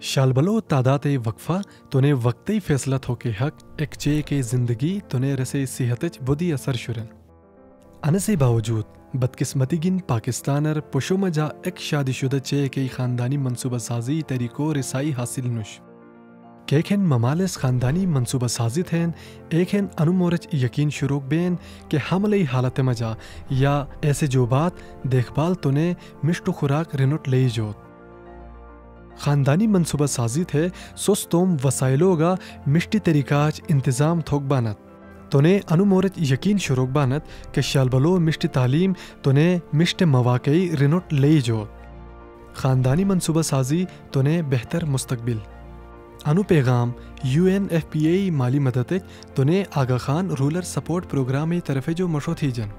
शालबलो तादात वक्फा, तुने वक्त ही फैसला थोके हक, एक चे के ज़िंदगी, तुने रसे सेहत बुदी असर शुरन। अनसे बावजूद, बदकिस्मती गिन पाकिस्तानर पुशुमजा एक शादीशुदा चे के खानदानी मनसूबा साजी तरीको रसाई हासिल नुश। केखेन ममालिस खानदानी मनसूबा साजी थेन, एखेन अनुमोरच यकीन शुरू बेन के हमले हालत मज़ा, या ऐसे जो बात, देखभाल तुने मिष्ट खुराक रिनुट ले जोत। खानदानी मनसूबा साजी थे, सुस्तोम वसाइलोगा मिष्टी तरीकाच इंतज़ाम थोक बानत। तोने अनुमोरत यकीन शुरू बानत के शालबलो मिष्टी तालीम तोने मिष्ट मवाकई रिनुट ले जो। खानदानी मनसूबा साजी तोने बेहतर मुस्तकबिल। अनु पैगाम U N F P A माली मदद तोने Aga Khan rural support program तरफ़ जो मशो थी जन।